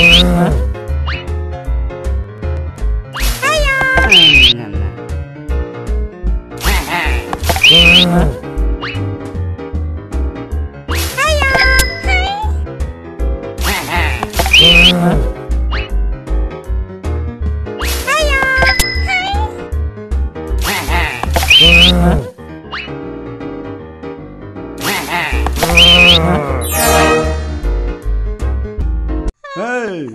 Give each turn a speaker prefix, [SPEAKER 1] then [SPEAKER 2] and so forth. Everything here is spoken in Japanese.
[SPEAKER 1] Huh? Hey!